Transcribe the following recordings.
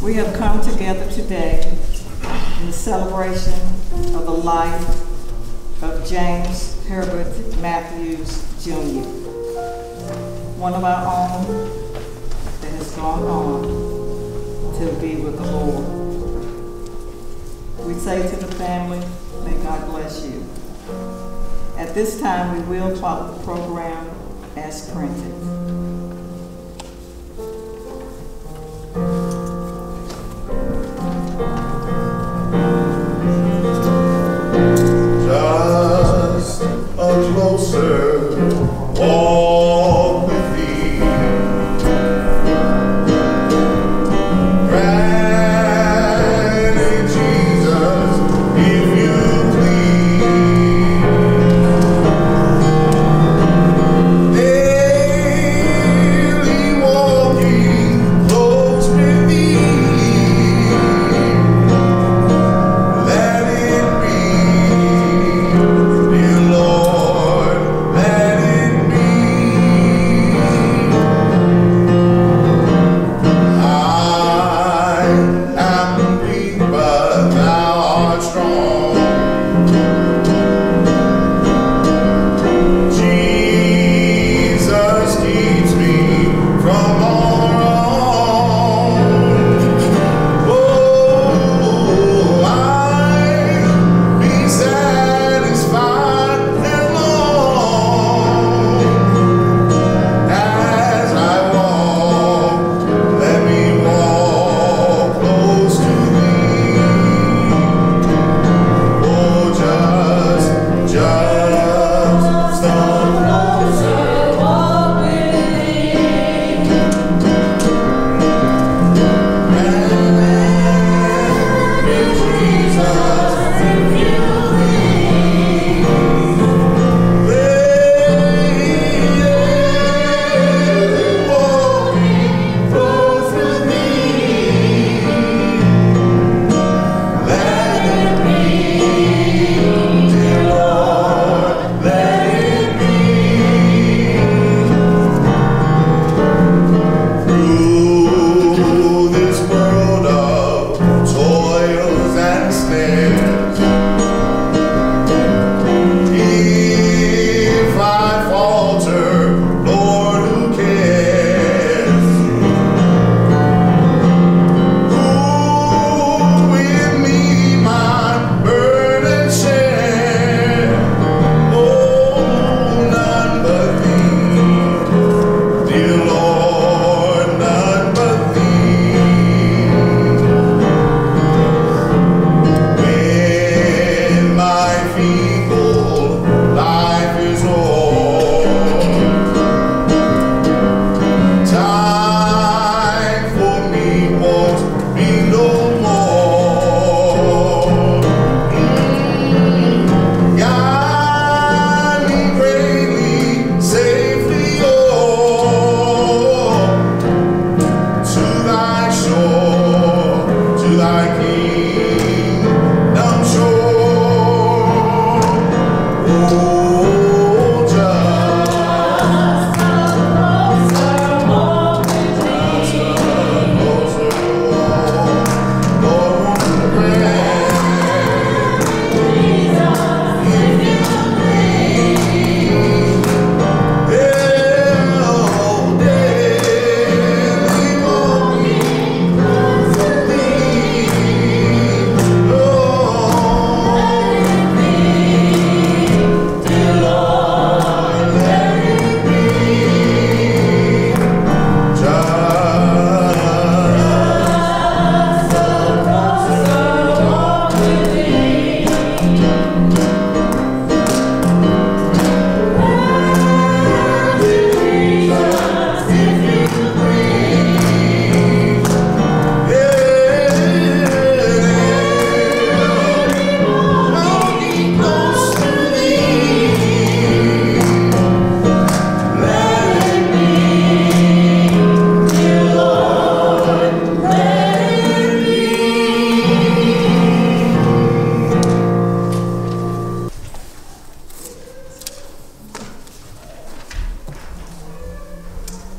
We have come together today in the celebration of the life of James Herbert Matthews Jr., one of our own that has gone on to be with the Lord. We say to the family, may God bless you. At this time, we will follow the program as printed.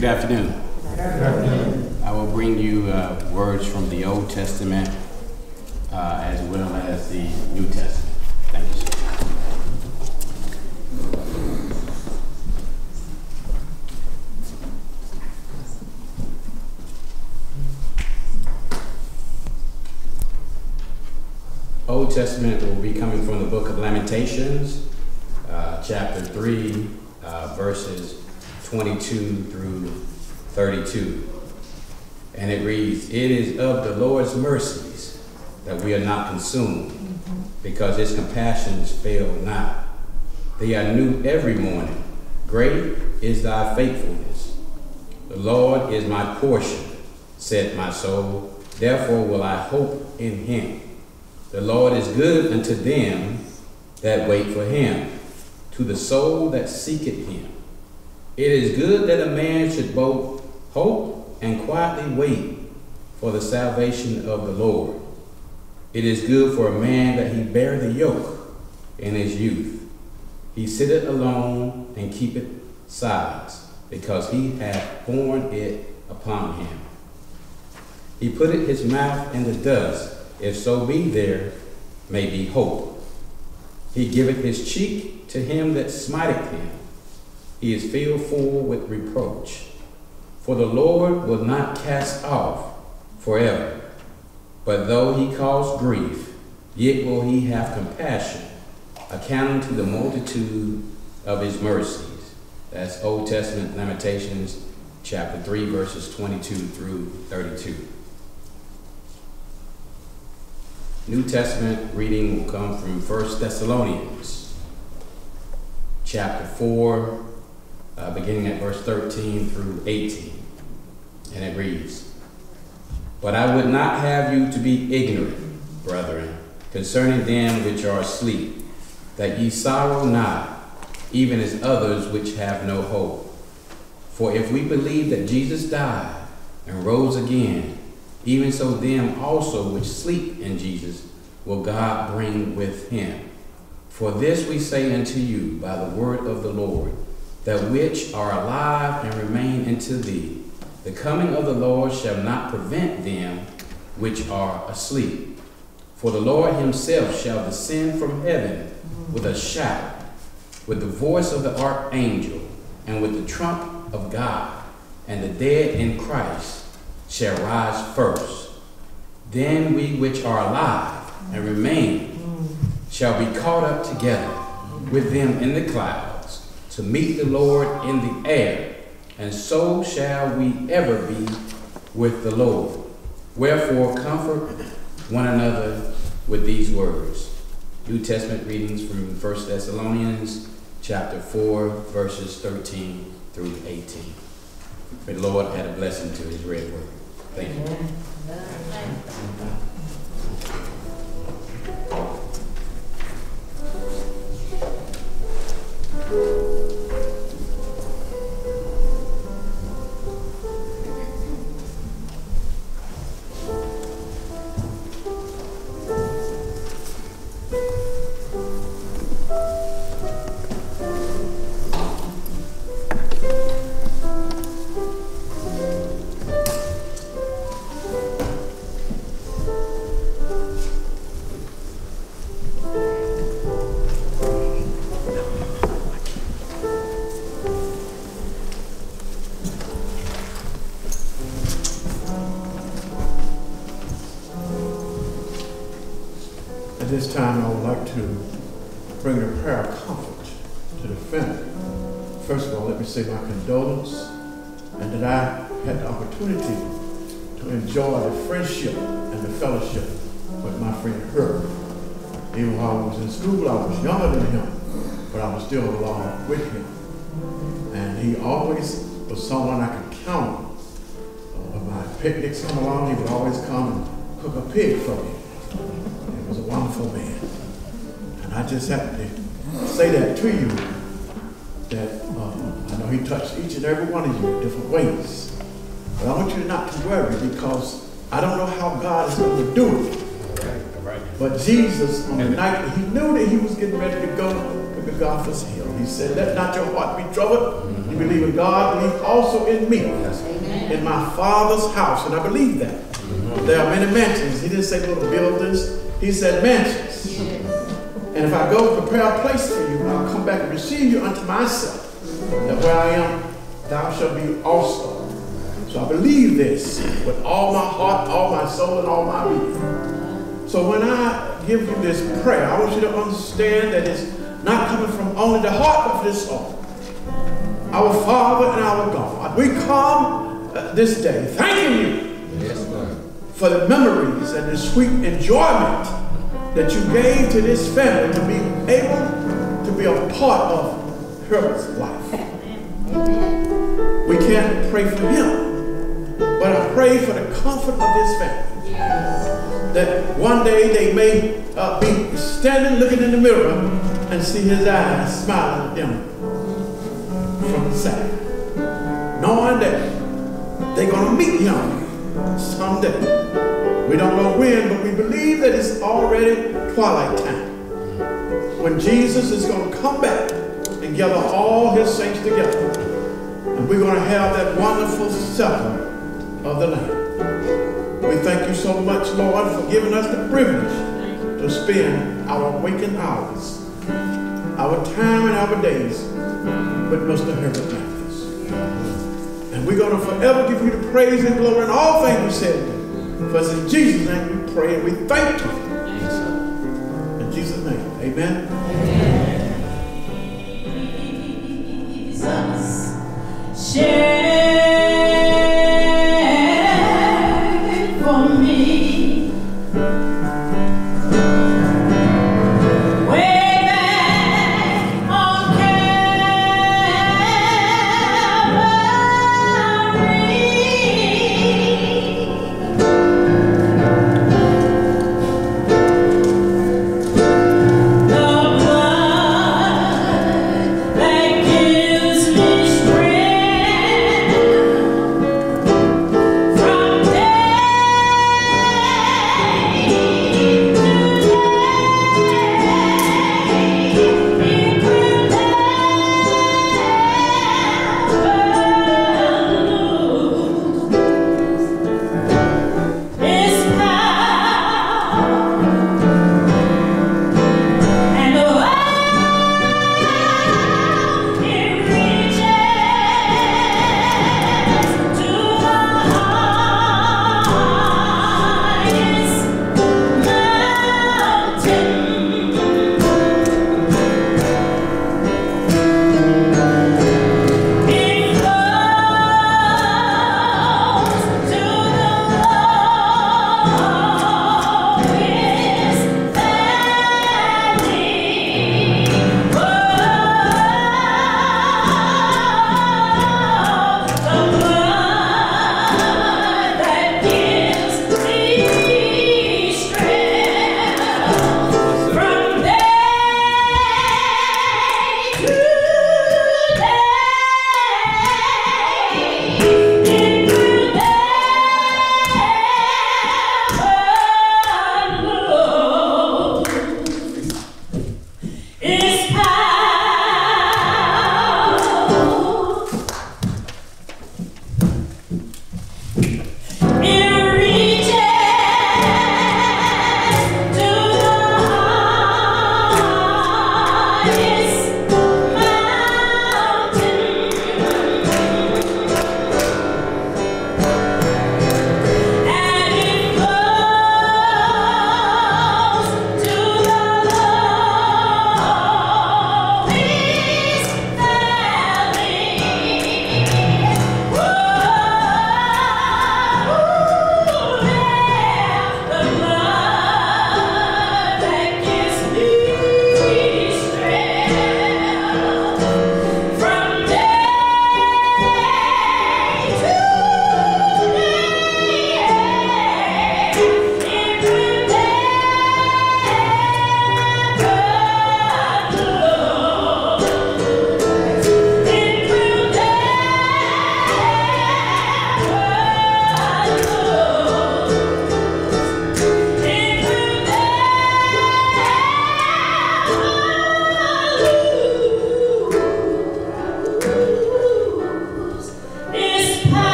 Good afternoon. Good afternoon. I will bring you uh, words from the Old Testament uh, as well as the New Testament. Thank you, Old Testament will be coming from the book of Lamentations, uh, chapter 3, uh, verses 22 through 32. And it reads, It is of the Lord's mercies that we are not consumed, because his compassions fail not. They are new every morning. Great is thy faithfulness. The Lord is my portion, said my soul. Therefore will I hope in him. The Lord is good unto them that wait for him, to the soul that seeketh him. It is good that a man should both hope and quietly wait for the salvation of the Lord. It is good for a man that he bear the yoke in his youth. He sitteth alone and keepeth silence, because he hath borne it upon him. He putteth his mouth in the dust, if so be there may be hope. He giveth his cheek to him that smiteth him. He is filled full with reproach. For the Lord will not cast off forever. But though he cause grief, yet will he have compassion, accounting to the multitude of his mercies. That's Old Testament Lamentations, chapter 3, verses 22 through 32. New Testament reading will come from 1 Thessalonians, chapter 4, uh, beginning at verse 13 through 18. And it reads, But I would not have you to be ignorant, brethren, concerning them which are asleep, that ye sorrow not, even as others which have no hope. For if we believe that Jesus died and rose again, even so them also which sleep in Jesus will God bring with him. For this we say unto you by the word of the Lord, that which are alive and remain unto thee, the coming of the Lord shall not prevent them which are asleep. For the Lord himself shall descend from heaven with a shout, with the voice of the archangel, and with the trump of God, and the dead in Christ shall rise first. Then we which are alive and remain shall be caught up together with them in the clouds to meet the Lord in the air, and so shall we ever be with the Lord. Wherefore, comfort one another with these words. New Testament readings from 1 Thessalonians chapter 4, verses 13 through 18. May the Lord add a blessing to his read word. Thank you. But Jesus, on the night that he knew that he was getting ready to go to the Golgotha's Hill, he said, Let not your heart be troubled. You believe in God, believe also in me. In my Father's house. And I believe that. Mm-hmm. There are many mansions. He didn't say little buildings. He said mansions. And if I go and prepare a place for you, I'll come back and receive you unto myself. That where I am, thou shalt be also. So I believe this with all my heart, all my soul, and all my being. So when I give you this prayer, I want you to understand that it's not coming from only the heart of this soul. Our Father and our God, we come uh, this day thanking you Yes, Lord. for the memories and the sweet enjoyment that you gave to this family to be able to be a part of Herbert's life. We can't pray for him, but I pray for the comfort of this family. That one day they may uh, be standing looking in the mirror and see his eyes smiling at them from the side. Knowing that they're going to meet him someday. We don't know when, but we believe that it's already twilight time. When Jesus is going to come back and gather all his saints together. And we're going to have that wonderful supper of the Lamb. We thank you so much, Lord, for giving us the privilege to spend our waking hours, our time and our days with Mr. Herbert Matthews. And we're going to forever give you the praise and glory in all things said. For it's in Jesus' name we pray and we thank you. In Jesus' name, amen. Jesus shed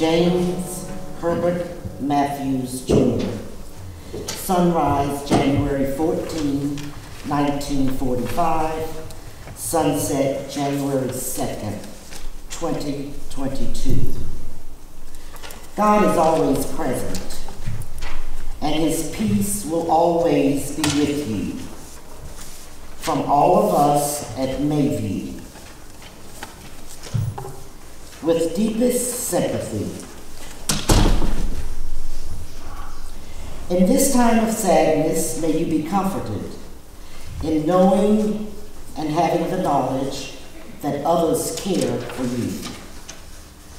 James Herbert Matthews Jr. Sunrise, January 14, 1945. Sunset, January 2nd, 2022. God is always present, and his peace will always be with you. From all of us at Mayview, with deepest sympathy. In this time of sadness, may you be comforted in knowing and having the knowledge that others care for you.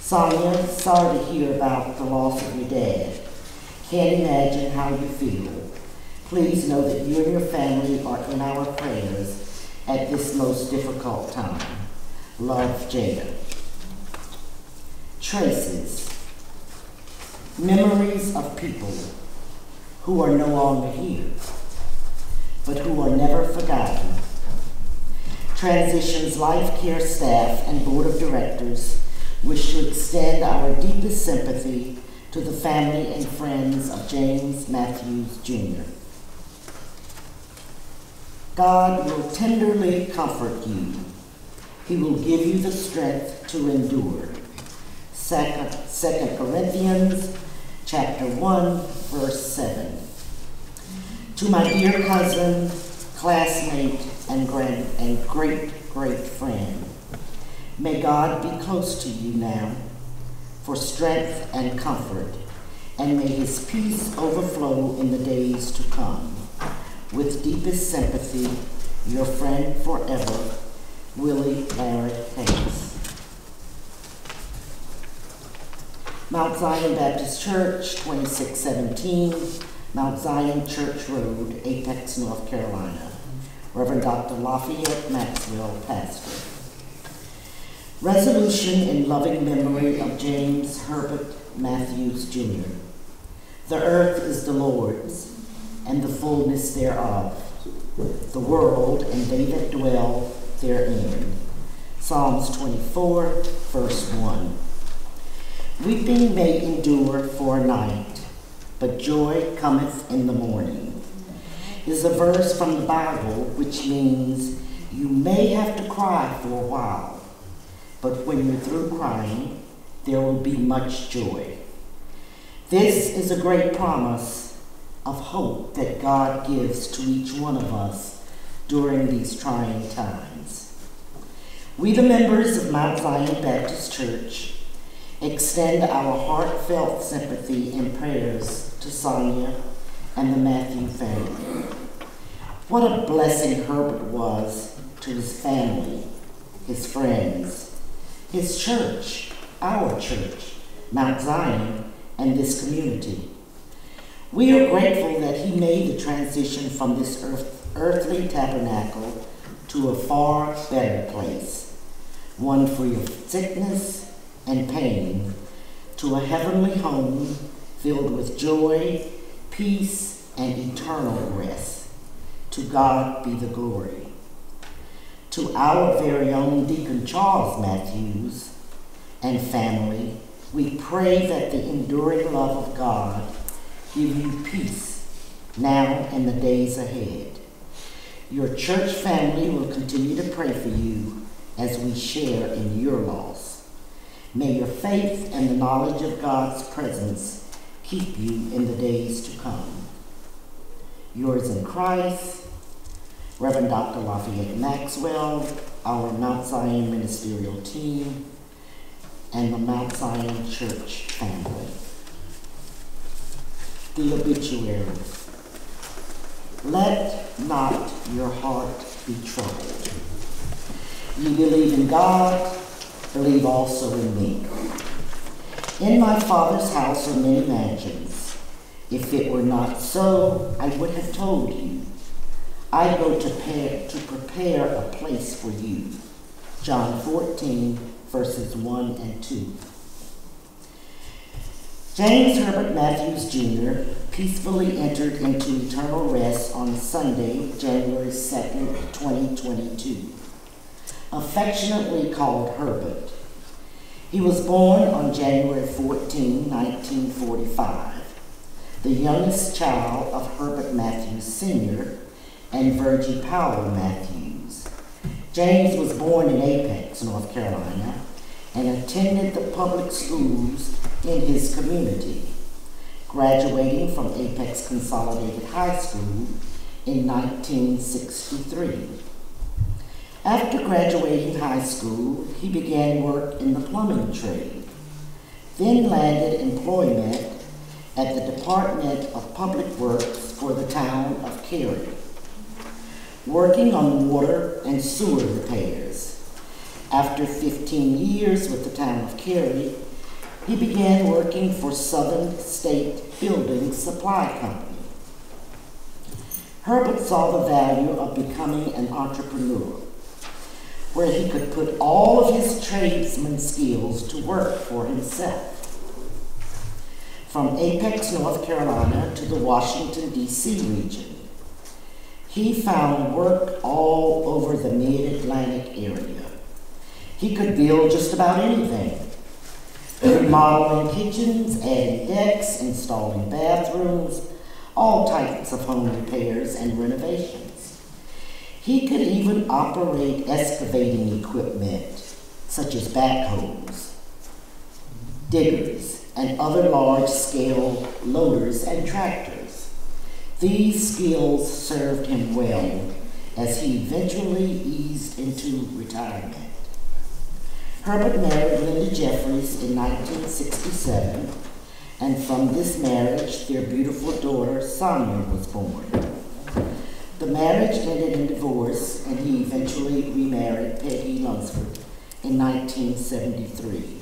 Sonia, sorry to hear about the loss of your dad. Can't imagine how you feel. Please know that you and your family are in our prayers at this most difficult time. Love, Jada. Traces. Memories of people who are no longer here, but who are never forgotten. Transitions Life Care staff and board of directors wish to extend our deepest sympathy to the family and friends of James Matthews Jr. God will tenderly comfort you. He will give you the strength to endure. Second, Second Corinthians chapter 1, verse 7. To my dear cousin, classmate, and, grand, and great, great friend, may God be close to you now for strength and comfort, and may his peace overflow in the days to come. With deepest sympathy, your friend forever, Willie Barrett Hayes. Mount Zion Baptist Church, 2617, Mount Zion Church Road, Apex, North Carolina. Reverend Dr. Lafayette Maxwell, pastor. Resolution in loving memory of James Herbert Matthews Jr. The earth is the Lord's, and the fullness thereof, the world and they that dwell therein. Psalms 24, verse 1. Weeping may endure for a night, but joy cometh in the morning. Is a verse from the Bible which means you may have to cry for a while, but when you're through crying, there will be much joy. This is a great promise of hope that God gives to each one of us during these trying times. We, the members of Mount Zion Baptist Church, extend our heartfelt sympathy and prayers to Sonia and the Matthew family. What a blessing Herbert was to his family, his friends, his church, our church, Mount Zion, and this community. We are grateful that he made the transition from this earth, earthly tabernacle to a far better place, one free of sickness and pain to a heavenly home filled with joy, peace, and eternal rest. To God be the glory. To our very own Deacon Charles Matthews and family, we pray that the enduring love of God give you peace now and the days ahead. Your church family will continue to pray for you as we share in your loss. May your faith and the knowledge of God's presence keep you in the days to come. Yours in Christ, Reverend Dr. Lafayette Maxwell, our Mount Zion ministerial team, and the Mount Zion church family. The obituary. Let not your heart be troubled. You believe in God, believe also in me. In my Father's house are many mansions. If it were not so, I would have told you. I go to prepare, to prepare a place for you. John 14, verses 1 and 2. James Herbert Matthews Jr. peacefully entered into eternal rest on Sunday, January 2nd, 2022. Affectionately called Herbert. He was born on January 14, 1945, the youngest child of Herbert Matthews Sr. and Virgie Powell Matthews. James was born in Apex, North Carolina, and attended the public schools in his community, graduating from Apex Consolidated High School in 1963. After graduating high school, he began work in the plumbing trade, then landed employment at the Department of Public Works for the town of Cary, working on water and sewer repairs. After 15 years with the town of Cary, he began working for Southern State Building Supply Company. Herbert saw the value of becoming an entrepreneur, where he could put all of his tradesman skills to work for himself. From Apex, North Carolina to the Washington, D.C. region, he found work all over the mid Atlantic area. He could build just about anything remodeling kitchens, adding decks, installing bathrooms, all types of home repairs and renovations. He could even operate excavating equipment such as backhoes, diggers, and other large scale loaders and tractors. These skills served him well as he eventually eased into retirement. Herbert married Linda Jeffries in 1967, and from this marriage, their beautiful daughter Sonia was born. The marriage ended in divorce, and he eventually remarried Peggy Lunsford in 1973.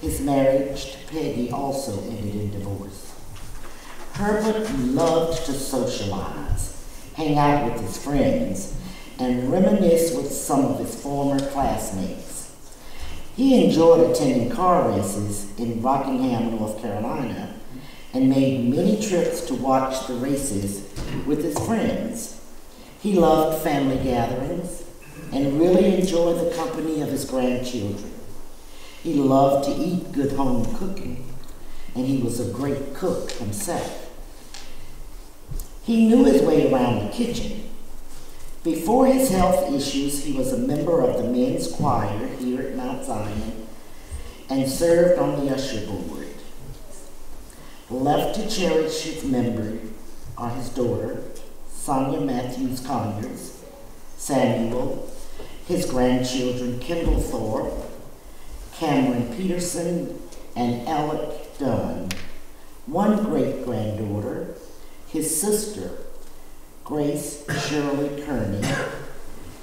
His marriage to Peggy also ended in divorce. Herbert loved to socialize, hang out with his friends, and reminisce with some of his former classmates. He enjoyed attending car races in Rockingham, North Carolina, and made many trips to watch the races with his friends. He loved family gatherings and really enjoyed the company of his grandchildren. He loved to eat good home cooking, and he was a great cook himself. He knew his way around the kitchen. Before his health issues, he was a member of the men's choir here at Mount Zion and served on the usher board. Left to cherish his memory are his daughter, Sonia Matthews Conyers, Samuel, his grandchildren Kendall Thorpe, Cameron Peterson, and Alec Dunn, one great granddaughter, his sister, Grace Shirley Kearney,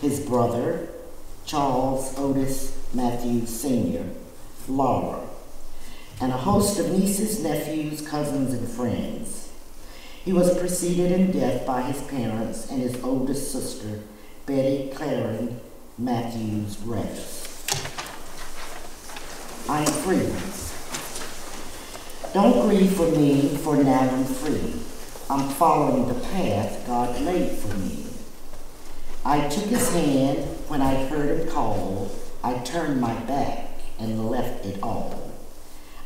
his brother, Charles Otis Matthews Sr., Laura, and a host of nieces, nephews, cousins, and friends. He was preceded in death by his parents and his oldest sister, Betty Claren Matthews Rex. I am free. Don't grieve for me, for now I'm free. I'm following the path God laid for me. I took his hand when I heard him call. I turned my back and left it all.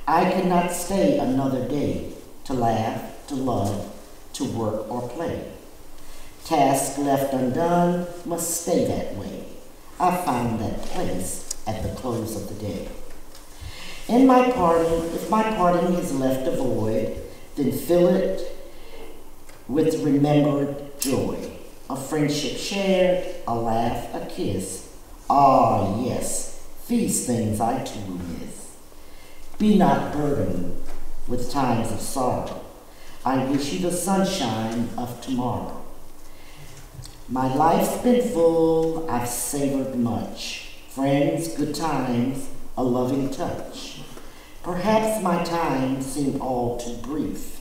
I could not stay another day to laugh, to love, to work or play. Task left undone must stay that way. I find that place at the close of the day. In my parting, if my parting is left a void, then fill it with remembered joy. A friendship shared, a laugh, a kiss. Ah, yes, these things I too miss. Be not burdened with times of sorrow. I wish you the sunshine of tomorrow. My life's been full, I've savored much. Friends, good times, a loving touch. Perhaps my time seemed all too brief.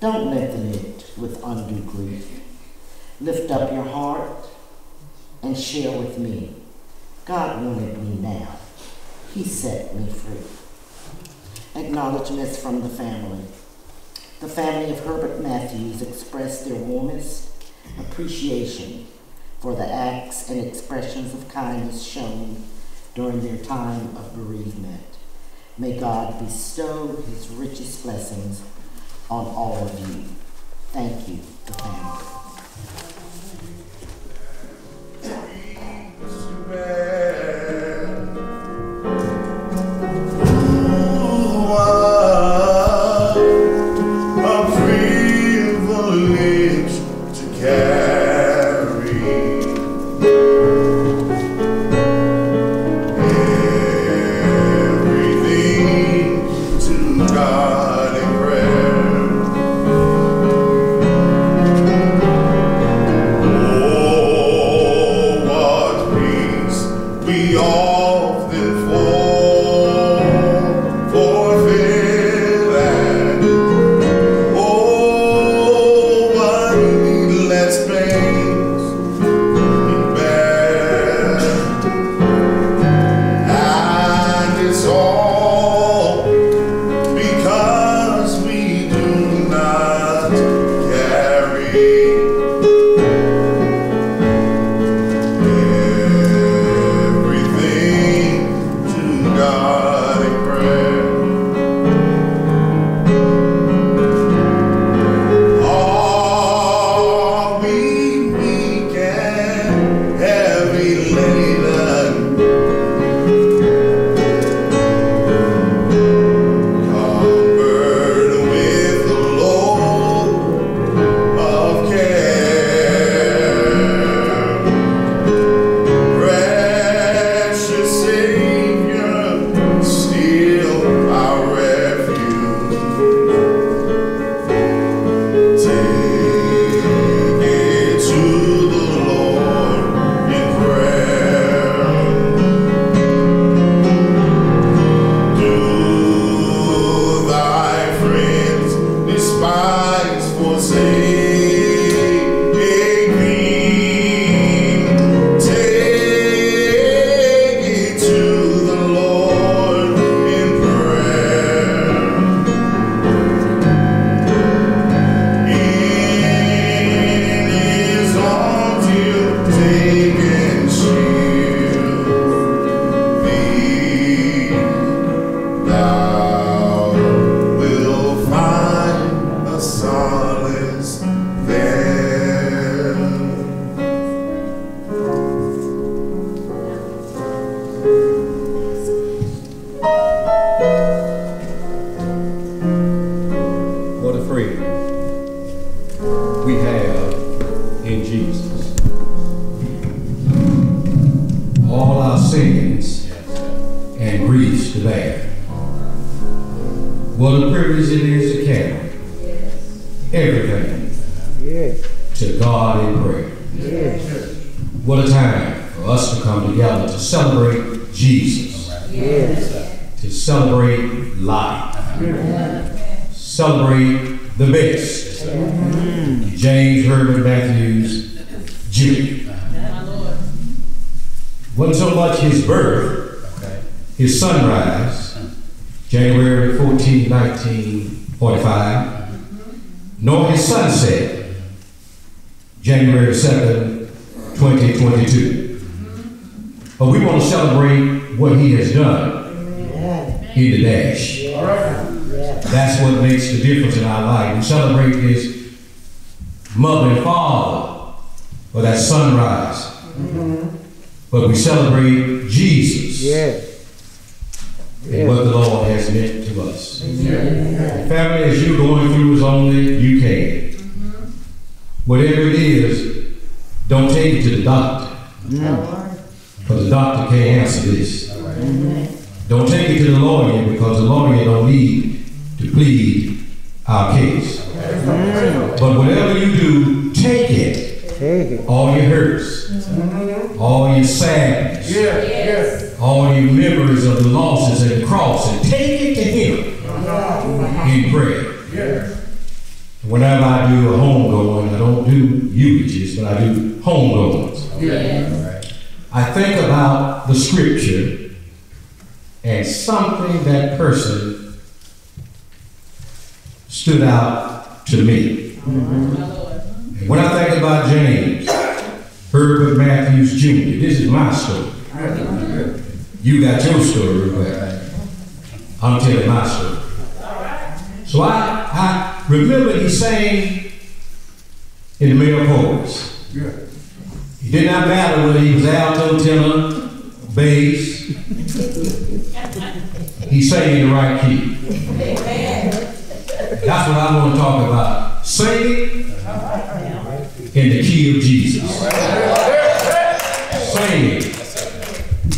Don't lengthen it with undue grief. Lift up your heart and share with me. God wanted me now. He set me free. Acknowledgements from the family. The family of Herbert Matthews expressed their warmest appreciation for the acts and expressions of kindness shown during their time of bereavement. May God bestow his richest blessings on all of you. Thank you, the family. Griefs to bear. What a privilege it is to carry everything to God in prayer. What a time for us to come together to celebrate Jesus. To celebrate life. Celebrate the best. James Herbert Matthews Jr. Wasn't so much his birth, his sunrise, January 14, 1945, nor his sunset, January 7, 2022. But we want to celebrate what he has done in the dash. That's what makes the difference in our life. We celebrate his mother and father for that sunrise. Mm-hmm. But we celebrate Jesus and what the Lord has meant to us. Family, as you're going through as only you can. Whatever it is, don't take it to the doctor. Because the doctor can't answer this. Don't take it to the lawyer because the lawyer don't need to plead our case. But whatever you do, take it. All your hurts, all your sadness, all your memories of the losses and cross, and take it to Him in prayer. Whenever I do a homegoing, I don't do eulogies, but I do homegoings. I think about the scripture and something that person stood out to me. And when I think about James, Herbert Matthews Jr. This is my story. You got your story, but I'm telling my story. So I, I remember he sang in the male chorus. It did not matter whether he was alto, tenor, bass. He sang in the right key. That's what I want to talk about. Singing in the key of Jesus. Singing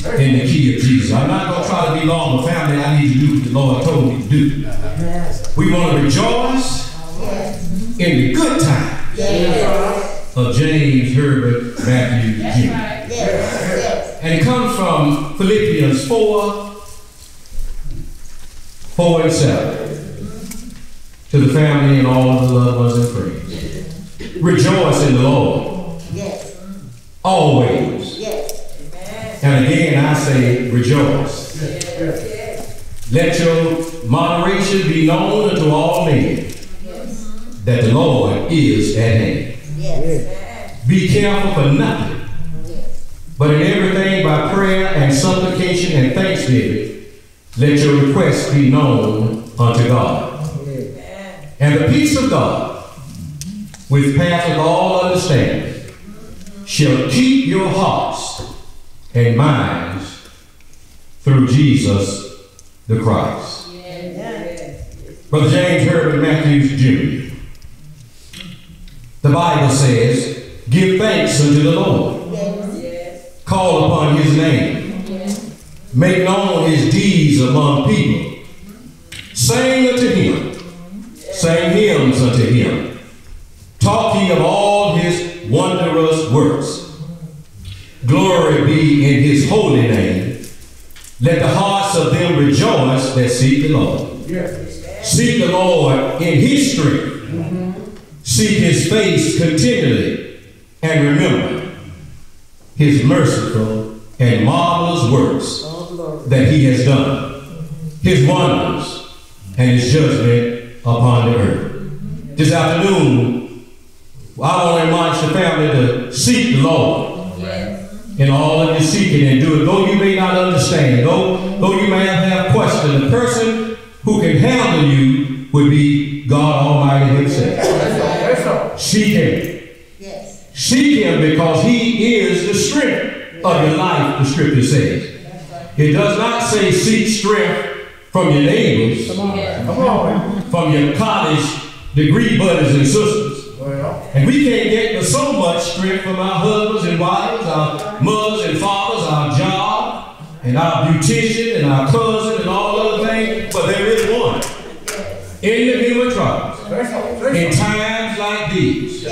in the key of Jesus. I'm not going to try to be long, but family, I need to do what the Lord told me to do. We want to rejoice in the good times of James Herbert Matthew Jr. And it comes from Philippians 4, 4 and 7. To the family and all of the loved ones and friends. Rejoice in the Lord. Always. And again, I say rejoice. Let your moderation be known unto all men that the Lord is at hand. Be careful for nothing, but in everything by prayer and supplication and thanksgiving, let your requests be known unto God. And the peace of God, which passeth all understanding, shall keep your hearts and minds through Jesus the Christ. Brother James Herbert Matthews Jr. The Bible says, Give thanks unto the Lord. Call upon his name. Make known his deeds among people. Sing unto him. Sing hymns unto him. Talk ye of all holy name. Let the hearts of them rejoice that seek the Lord. Seek the Lord in his strength. Seek his face continually. And remember his merciful and marvelous works that he has done. His wonders and his judgment upon the earth. This afternoon, I want to admonish the family to seek the Lord in all of your seeking and doing. Though you may not understand, though, though you may have, have questions, the person who can handle you would be God Almighty Himself. Seek Him. Yes. Seek Him because He is the strength of your life, the scripture says. It does not say seek strength from your neighbors, from your college degree buddies and sisters. And we can't get so much strength from our husbands and wives, our mothers and fathers, our job, and our beautician, and our cousin, and all other things. But there is one in the human trials. In times like these,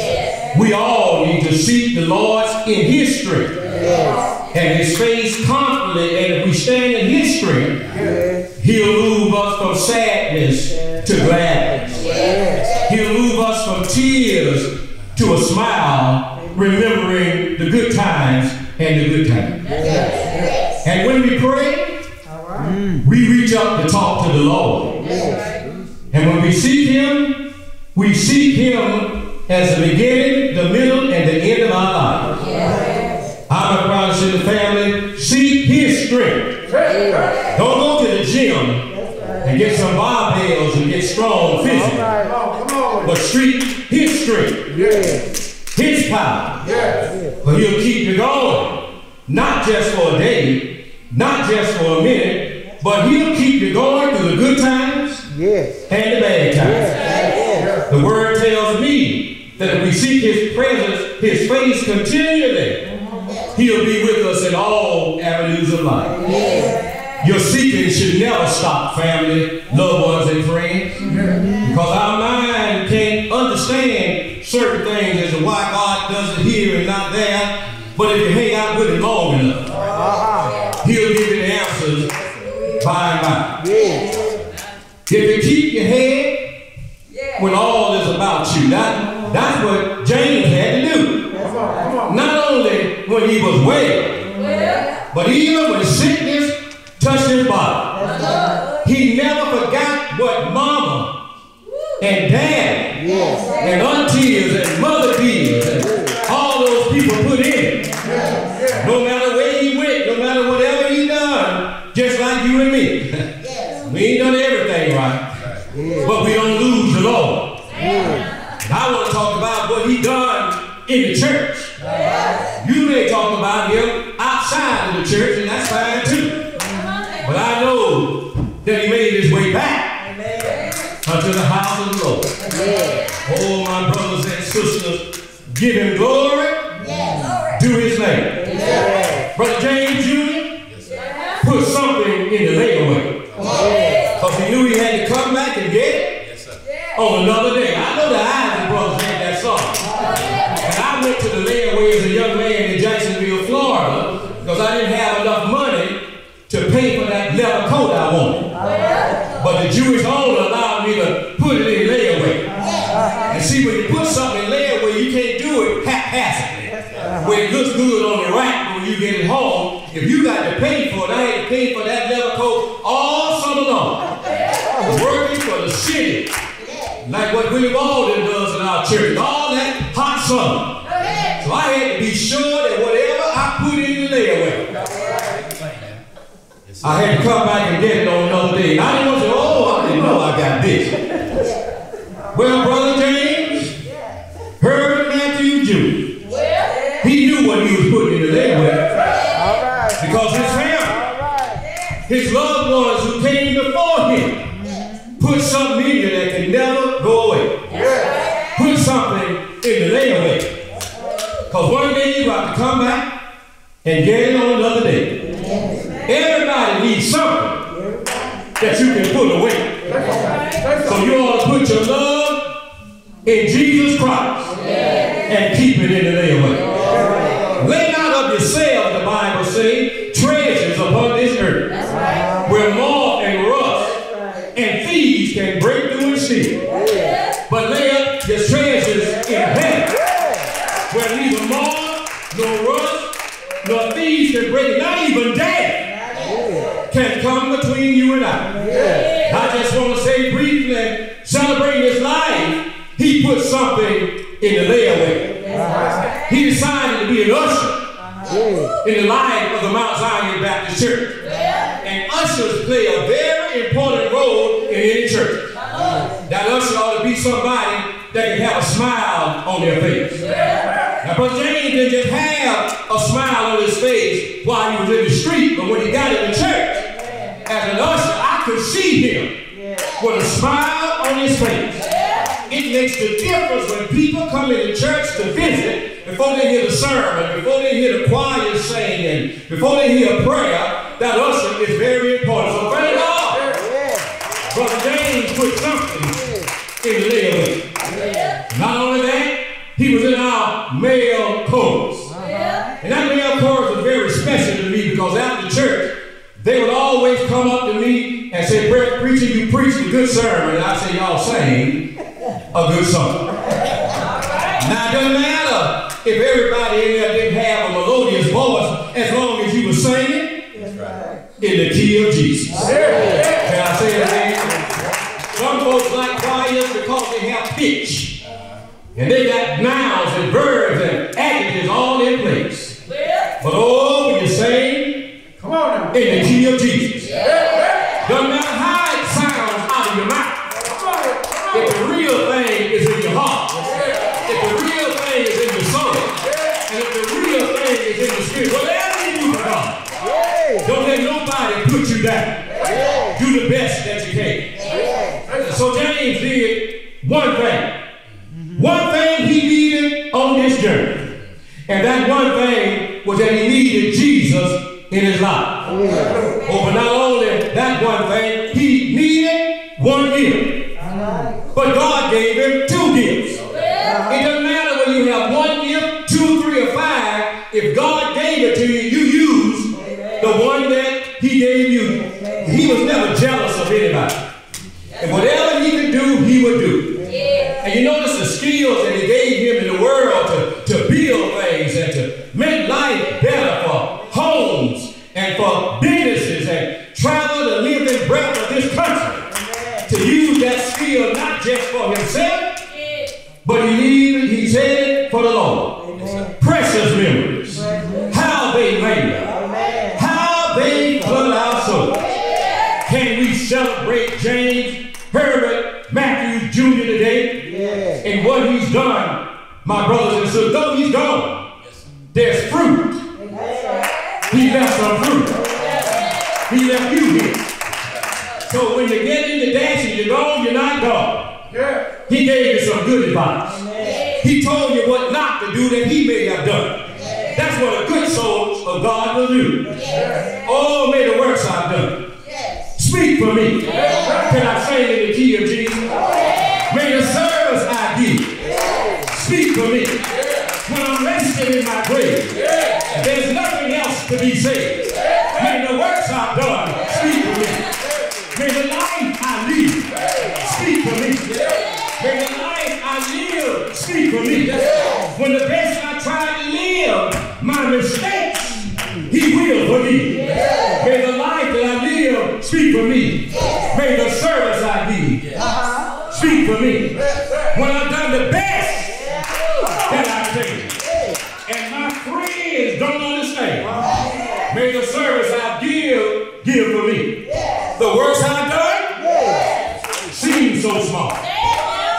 we all need to seek the Lord in His strength and His face confidently. And if we stand in His strength, He'll move us from sadness to gladness. He'll move us from tears to a smile, remembering the good times and the good times. And when we pray, mm. we reach up to talk to the Lord. And when we seek Him, we seek Him as the beginning, the middle, and the end of our life. I'm a promise to the family, seek His strength. Don't go to the gym and get some barbells and get strong physically. But street His strength, His power. Yes. But He'll keep you going. Not just for a day, not just for a minute, but He'll keep you going through the good times Yes. and the bad times. The word tells me that if we seek His presence, His face continually, He'll be with us in all avenues of life. Your seeking should never stop, family, loved ones, and friends. Because our mind certain things as to why God does it here and not there. But if you hang out with Him long enough, He'll give you the answers by and by. If you keep your head when all is about you, that, that's what James had to do. Not only when he was well, but even when sickness did. is very important. So thank God. Brother James put something yeah. in the Yeah. Not only that, he was in our male chorus. Uh-huh. And that male chorus was very special to me because after church, they would always come up to me and say, Brett, preacher, you preached a good sermon. And I say, y'all sang a good song.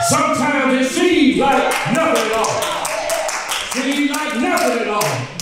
Sometimes it seems like nothing at all. Seems like nothing at all.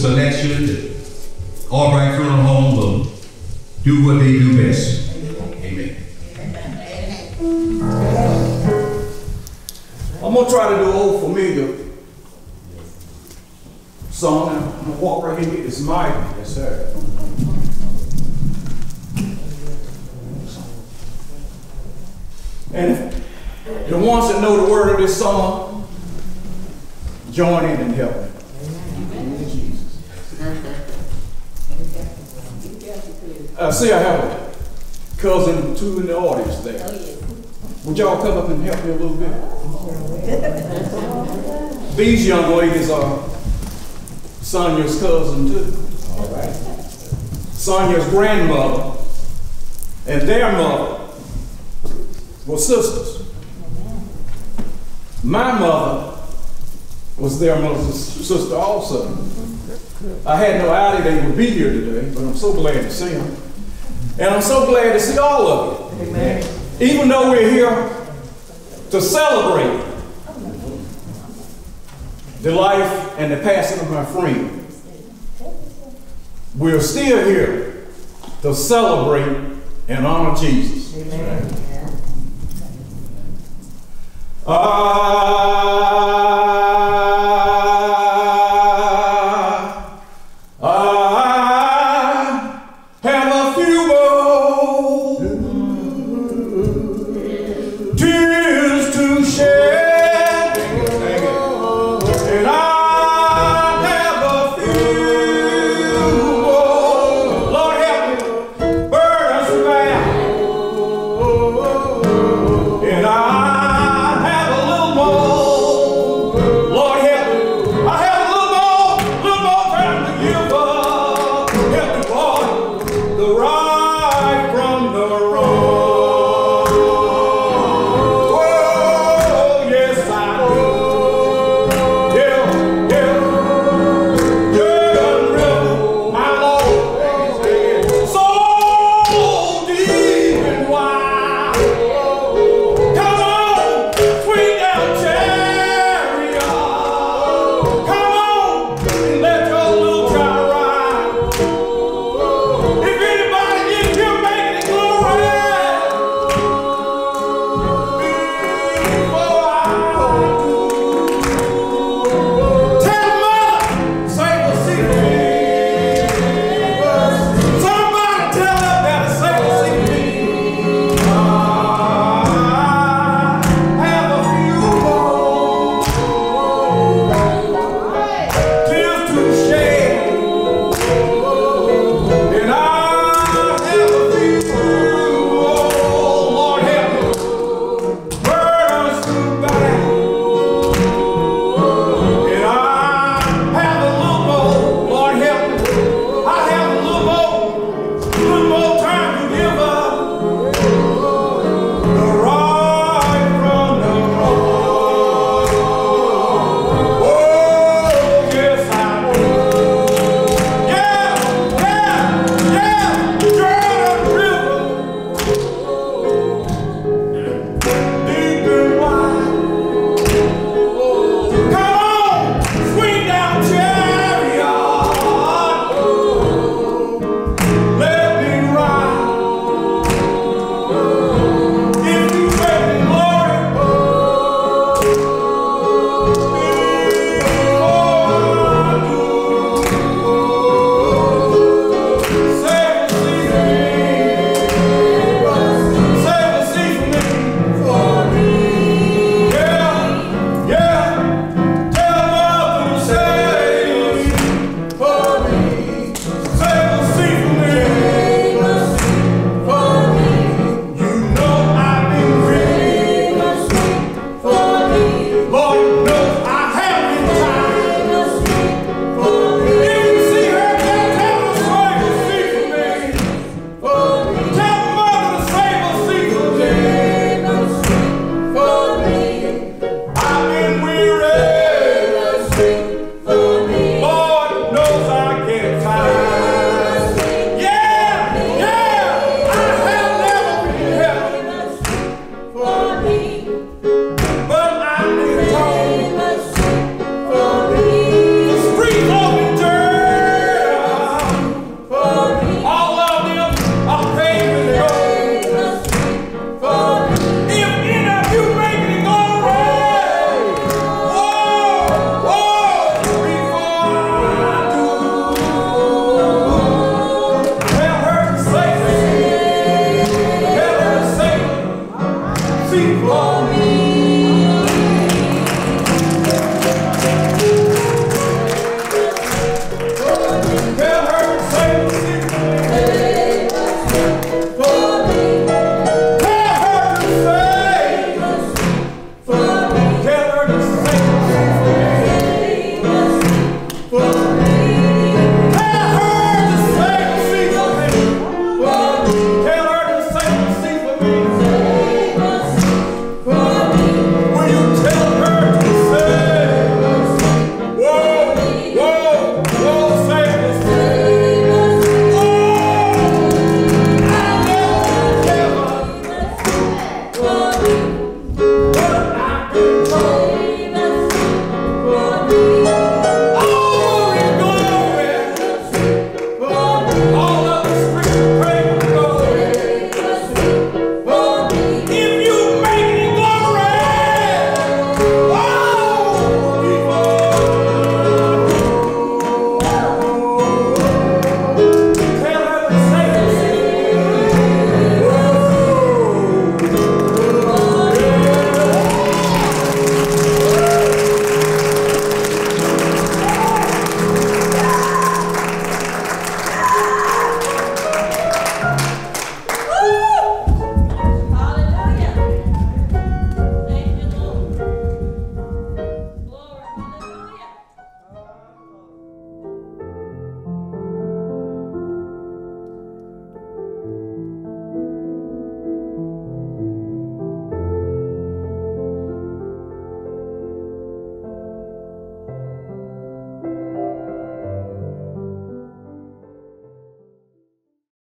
Selection. Audience there. Would y'all come up and help me a little bit? These young ladies are Sonia's cousin too. All right. Sonia's grandmother and their mother were sisters. My mother was their mother's sister also. I had no idea they would be here today, but I'm so glad to see them. And I'm so glad to see all of you. Even though we're here to celebrate the life and the passing of my friend, we're still here to celebrate and honor Jesus. I